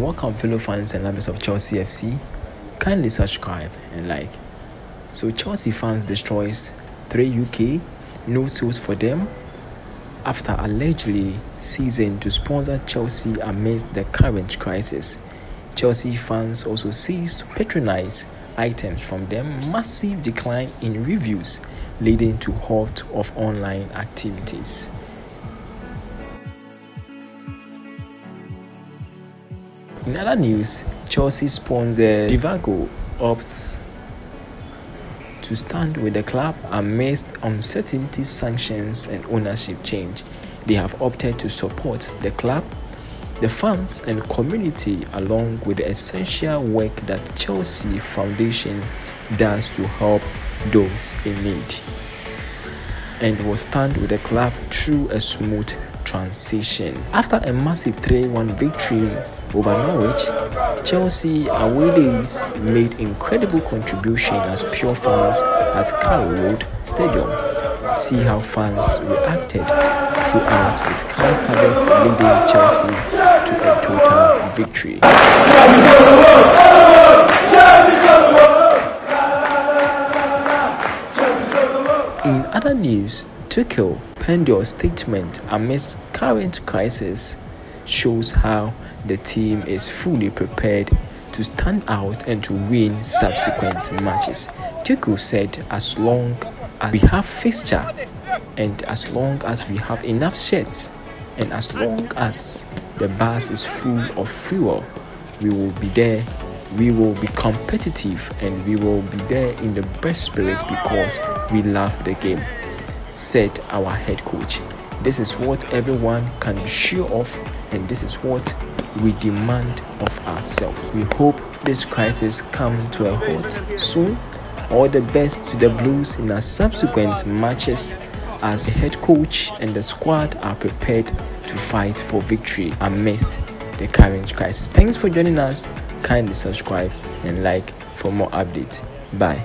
Welcome, fellow fans and lovers of Chelsea FC. Kindly subscribe and like. So, Chelsea fans destroys 3 UK, no sales for them after allegedly ceasing to sponsor Chelsea amidst the current crisis. Chelsea fans also ceased to patronize items from them, massive decline in reviews leading to halt of online activities. In other news, Chelsea sponsor Trivago opts to stand with the club amidst uncertainty, sanctions, and ownership change. They have opted to support the club, the fans, and community along with the essential work that Chelsea Foundation does to help those in need and will stand with the club through a smooth transition. After a massive 3 1 victory over Norwich, Chelsea away days made incredible contribution as pure fans at Carrow Road Stadium. See how fans reacted throughout with Kai Havertz leading Chelsea to a total victory. In other news, Tuchel penned your statement amidst current crisis shows how the team is fully prepared to stand out and to win subsequent matches. Tuchel said, as long as we have fixture and as long as we have enough shirts and as long as the bus is full of fuel, we will be there we will be competitive and we will be there in the best spirit because we love the game, said our head coach. This is what everyone can be sure of, and this is what we demand of ourselves. We hope this crisis come to a halt soon. All the best to the Blues in our subsequent matches as head coach and the squad are prepared to fight for victory amidst the current crisis. Thanks for joining us kindly subscribe and like for more updates bye